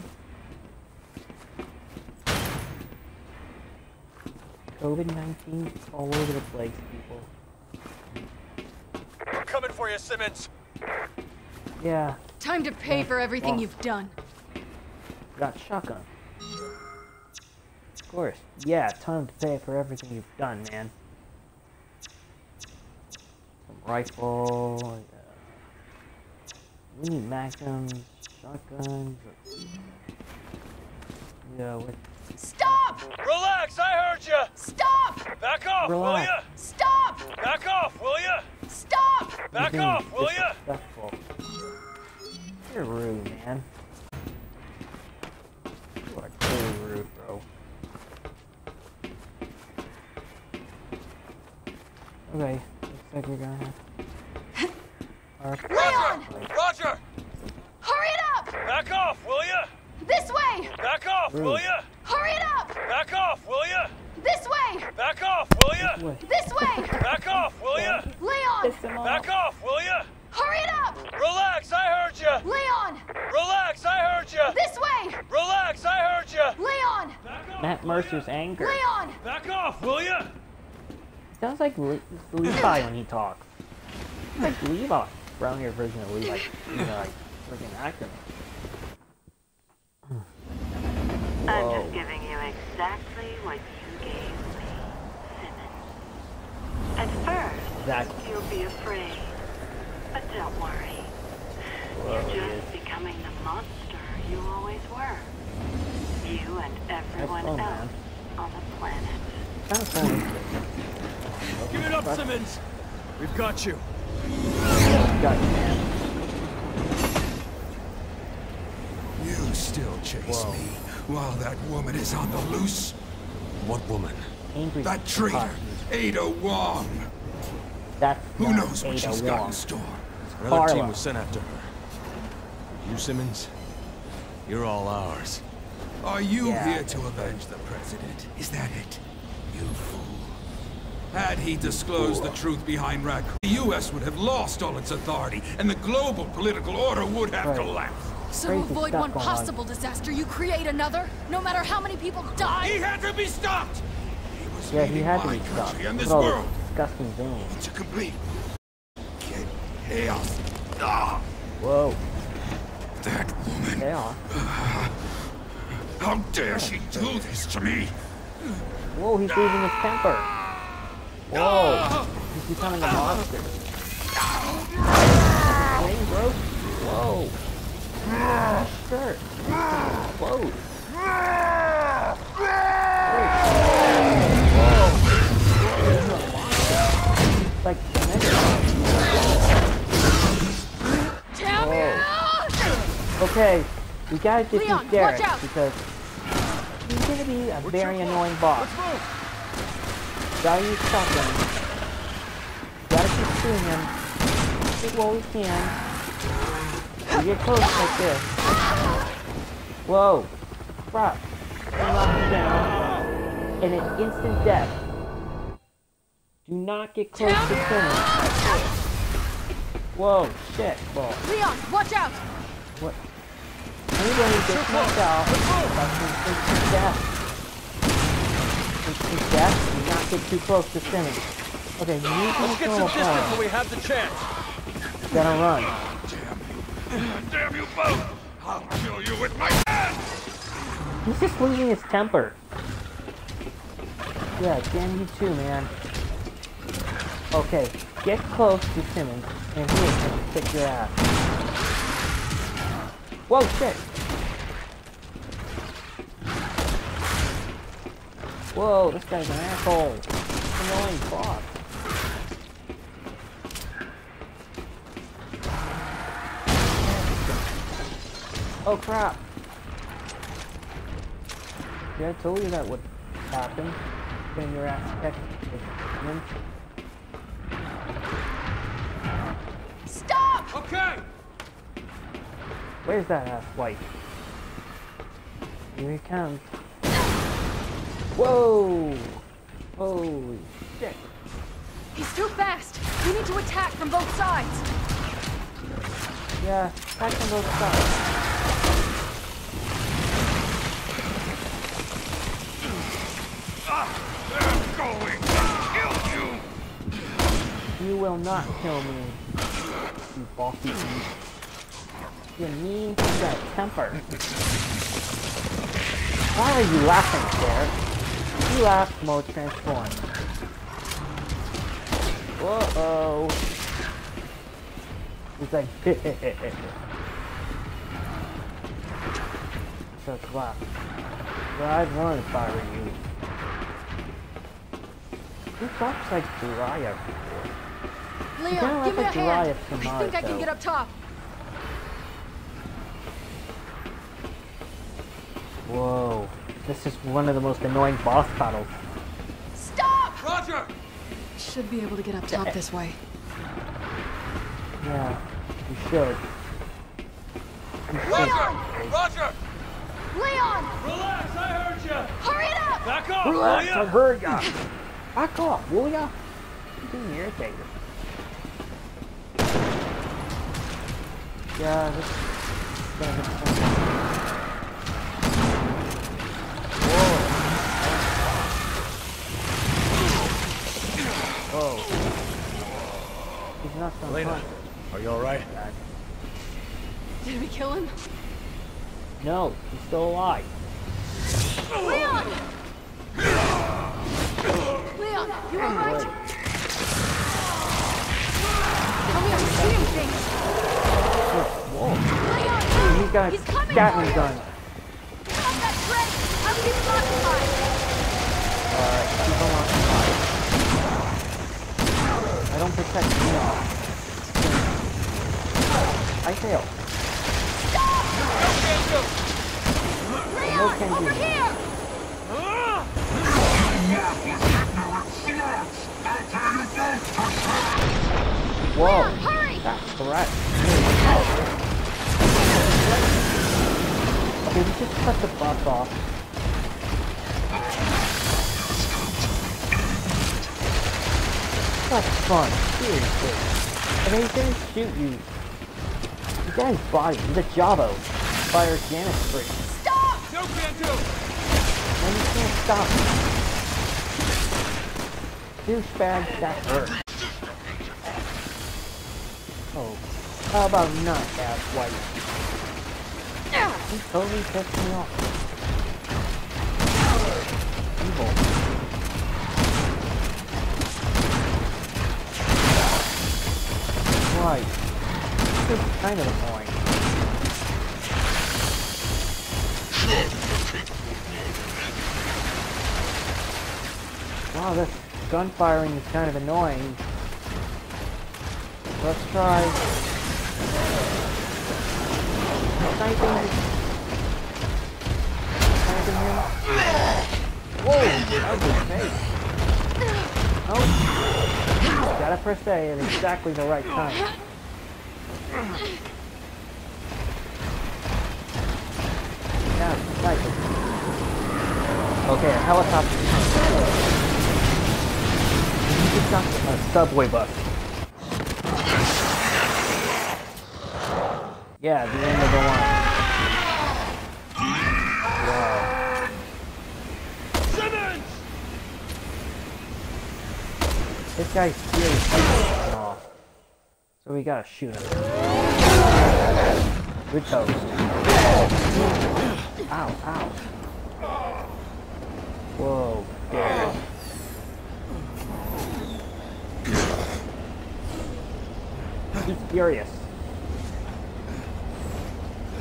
COVID 19 all over the place, people. Coming for you, Simmons. Yeah, Time to pay Yeah. for everything Oh. you've done. got shotgun. Of course. Yeah, time to pay for everything you've done, man. Some rifle. We need magnums, shotguns. Yeah, what? Stop! Relax, I heard you. Stop! Back off, will Relax. ya? Stop! Back off, will ya? Stop! Back off, will ya? disrespectful. You're rude, man. You are totally rude, bro. Okay, looks like we're gonna have. Our Leon! Roger! Hurry it up! Back off, will ya? This way! Back off, will Rude. ya? Hurry it up! Back off, will ya? This way! Back off, will ya? This way! Back off, will ya? Leon! piss Back off. off, will ya? Hurry it up! Relax, I heard you. Leon! Relax, I heard you. This way! Relax, I heard you. Leon! Back off, Matt Mercer's anger. Leon! Back off, will ya? Sounds like Le- Levi when he talks. Like Levi. Brown hair version of Levi. He's like freaking actor. I'm Whoa. just giving you exactly what you gave me, Simmons. At first, Exactly. you'll be afraid. But don't worry. Whoa, You're he just is. becoming the monster you always were. You and everyone fun, else man. on the planet. Kind of funny. Give it up, Simmons. We've got you. Got you, man. You still chase Whoa. me while that woman is on the loose? What woman? Angry That traitor. Ada Wong. That's Who knows what Ada she's got in store? Another team was sent after her. You, Simmons? You're all ours. Are you Yeah. here to avenge the president? Is that it? You fool. Had he disclosed the truth behind Raccoon, the U.S. would have lost all its authority, and the global political order would have Right. collapsed. So Crazy avoid stuff one going on. possible disaster, you create another, no matter how many people die. He had to be stopped! He was Yeah, he had to be stopped. country and this world the disgusting veins. into complete chaos. Ah, Whoa, that woman. chaos. Ah. How dare she do this to me? Whoa, he's losing his temper. Whoa, ah. he's becoming a monster. Wayne broke. Whoa. Clothes. Whoa. Like Dementor. Damn Whoa. you! Okay, we gotta defeat Leon, watch Derek because he's gonna be a very annoying boss. Gotta use shotgun. Gotta keep shooting him. Shoot what we can. We get close like this. Whoa. Crap. We knock him down. And an instant death. Do not get close to Simmons. Whoa, shit. Whoa. Leon, watch out! What? Anybody gets knocked out, that's instant death. Instant death, do not get too close to Simmons. Okay, use Let's get some distance form. when we have the chance. Gotta run. Damn you both! I'll kill you with my hands! He's just losing his temper. Yeah, damn you too, man. Okay, get close to Simmons, and he is gonna kick your ass. Whoa, shit! Whoa, this guy's an asshole. Annoying boss. Oh crap! Yeah, I told you that would happen. Getting your ass kicked with Stop! Okay. Where's that ass white? Here he comes. Whoa! Holy shit! He's too fast. We need to attack from both sides. Yeah, attack on both sides. They're going to kill you! Will not kill me. you beast. You're mean, you temper. Why are you laughing, Sarah? You laugh, mode transform. Whoa! He's like, so clap. Drive one, fire you. He talks like Jiraiya before. Leon, kinda give me like a a hand. Jiraiya I think I can Tamato. get up top. Whoa. This is one of the most annoying boss battles. Stop! Roger! Should be able to get up top this way. Yeah, you should. You should. Roger! Roger! Leon! Relax, I heard you! Hurry it up! Back off, Relax, will I heard ya! Back off, will ya? You're being irritated. Yeah, this is gonna get. Whoa. Whoa. He's not so Helena, are you alright? Did we kill him? No, he's still alive. Leon! Leon, you alright? Good. Tell me I'm shooting things! Whoa. Uh, he's got a He's coming Gatling for you! gun. Stop that train! I'm getting occupied! Alright, keep him occupied. I don't protect Leon. I fail. No Leon, can over do. here! Whoa. Hurry! That's correct. Okay, we just cut the bus off. That's fun, seriously. And then he's gonna shoot you. You guy's body, he's a J'avo. Fire Janus free. Stop! No can do! And you can't stop him. Douchebag, that hurt. Oh, how about not, ass white? He totally pissed me off. Evil. Right. This is kind of annoying. Wow, this gun firing is kind of annoying. Let's try sniping. Sniping him. Whoa, that was a mistake. Oh, gotta press A at exactly the right time. Now, sniping. Okay, a helicopter. A subway bus. Yeah, the end of the line. Simmons! This guy's seriously off. So we gotta shoot him. Good toast. Ow, ow. Whoa, damn. He's furious.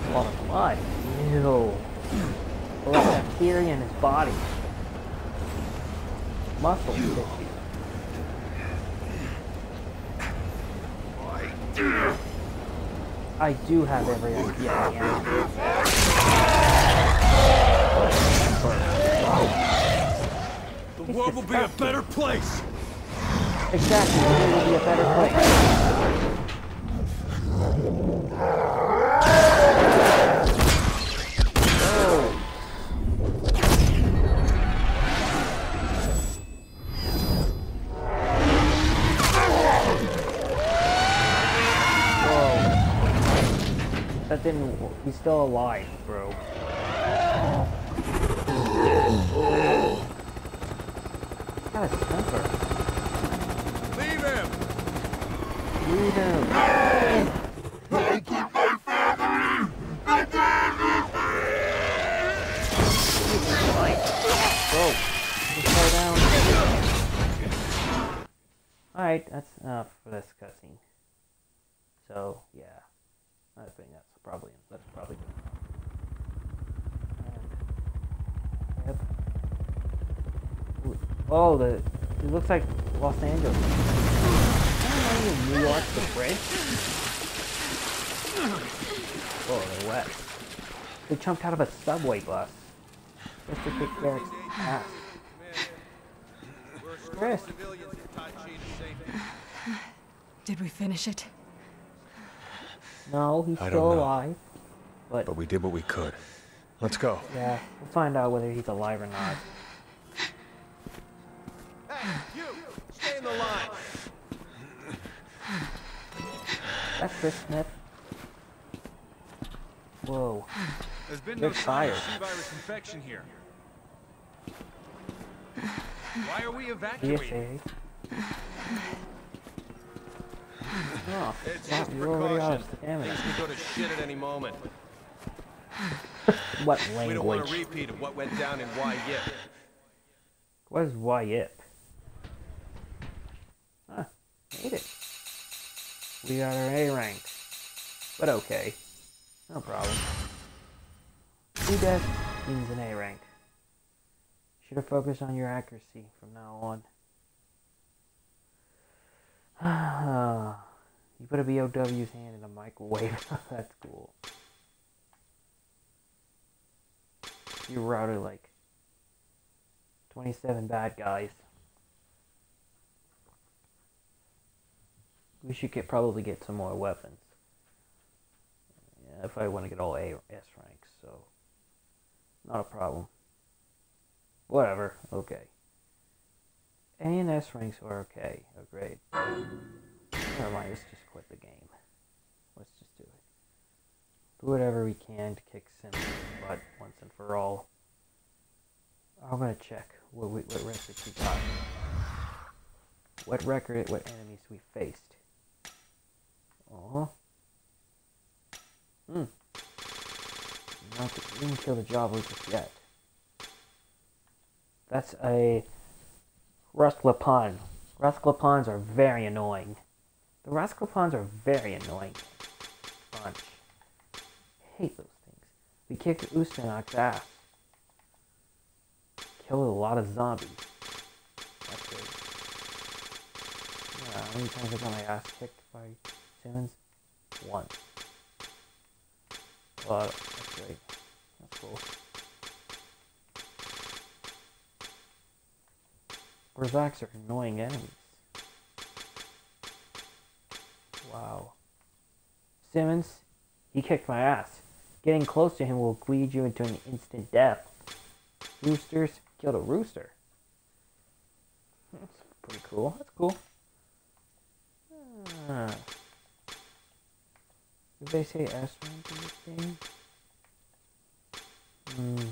A lot of blood. Ew. A lot of bacteria in his body. Muscle tissue. I do have every idea. The world will be a better place! Exactly. It will be a better place. Still alive, bro. He's got a temper. Leave him! Leave him. Whoa. Just slow down. Alright, that's enough for this cutscene. So, yeah. I think that's probably that's probably good enough. And, yep. Ooh, Oh, the it looks like Los Angeles. Isn't New York the bridge? Oh, they're wet. They jumped out of a subway bus just to kick Derek's ass. Chris, Did we finish it? no, he's I still know. alive. But But we did what we could. Let's go. yeah, we'll find out whether he's alive or not. Hey, you! Stay in the line! That's Chris Smith. Whoa. There's been They're no sign fired. of C-virus infection here. Why are we evacuating? DSA. Oh, It's wow, just you're already out of stamina. Things go to shit at any moment. What language? We don't want a repeat of what went down in Yip. What is Why YIP? Made it. We got our A rank. But okay. No problem. Two deaths means an A rank. Should have focused on your accuracy from now on. you put a BOW's hand in a microwave. That's cool. You routed like 27 bad guys. We should get probably get some more weapons. Yeah, if I want to get all A S ranks, so not a problem. Whatever, okay. A and S ranks are okay, are great. Never mind, let's just quit the game. Let's just do it. Do whatever we can to kick Simmons' butt once and for all. I'm gonna check what we, what records we got. What record, what enemies we faced. Oh. Hmm. Not the, didn't kill the J'avo just yet. That's a Rasklapanje. Rasklapanjes are very annoying. The Rasklapanjes are very annoying. Bunch. hate those things. We kicked Ustanak's ass. Killed a lot of zombies. That's good. Yeah, how many times I got my ass kicked by Simmons? Once. Well, that's great. That's cool. Berzaks are annoying enemies. Wow. Simmons, he kicked my ass. Getting close to him will lead you into an instant death. Roosters killed a rooster. That's pretty cool. That's cool. Ah. Did they say S rank in this game? Hmm.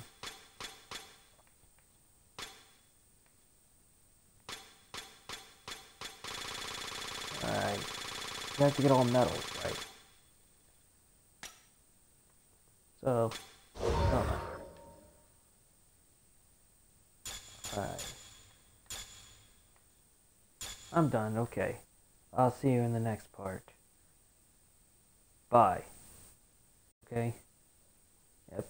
Alright. You have to get all metals, right? So. Alright. I'm done, okay. I'll see you in the next part. Bye. Okay? Yep.